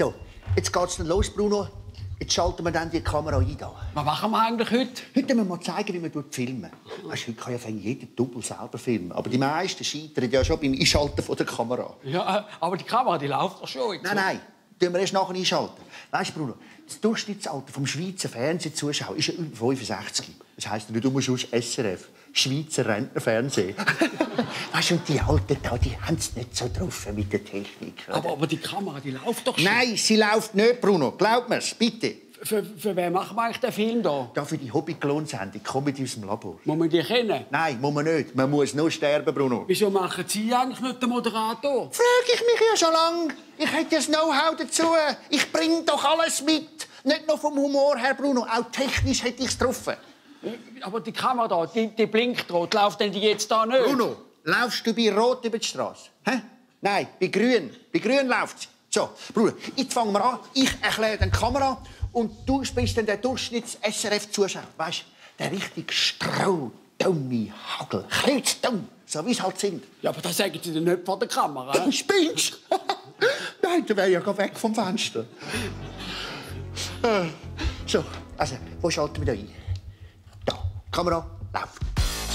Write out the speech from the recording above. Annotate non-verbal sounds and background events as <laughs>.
So, jetzt geht's dann los, Bruno. Jetzt schalten wir dann die Kamera ein. Da. Was machen wir eigentlich heute? Heute müssen wir mal zeigen, wie man filmen. Weißt, heute kann ja jeder Double selber filmen. Aber die meisten scheitern ja schon beim Einschalten von der Kamera. Ja, aber die Kamera, die läuft doch schon. Jetzt. Nein, nein, tun wir erst nachher einschalten. Weißt du, Bruno, das Durchschnittsalter vom Schweizer Fernsehzuschauer ist ja über 65. Das heisst nicht, du musst aus SRF, Schweizer Rentnerfernsehen. <laughs> weißt du, und die Alten da, die haben es nicht so drauf mit der Technik. oder? Aber, aber die Kamera, die läuft doch schon. Nein, sie läuft nicht, Bruno. Glaub mir's, bitte. Für, für wen machen wir eigentlich den Film da? Da für die Hobby-Klonsendung, Comedy aus dem Labor. Muss man die kennen? Nein, muss man nicht. Man muss nur sterben, Bruno. Wieso machen Sie eigentlich nicht den Moderator? Frag ich mich ja schon lange. Ich hätte das Know-how dazu. Ich bring doch alles mit. Nicht nur vom Humor her, Bruno. Auch technisch hätte ich's getroffen. Aber die Kamera die, die blinkt rot. Läuft denn die jetzt da nicht? Bruno, laufst du bei Rot über die Straße? Hä? Nein, bei Grün. Bei Grün läuft So, Bruder, jetzt fangen wir an. Ich erkläre die Kamera und du bist dann der Durchschnitts-SRF-Zuschauer. Weißt du, der richtig strohdumme Hagel. Kreuzdumm. So wie es halt sind. Ja, aber das sagen Sie doch nicht vor der Kamera. Du spinnst! <laughs> Nein, der wäre ja gar weg vom Fenster. Äh, So, also, wo schalten wir da ein? Da, Kamera läuft.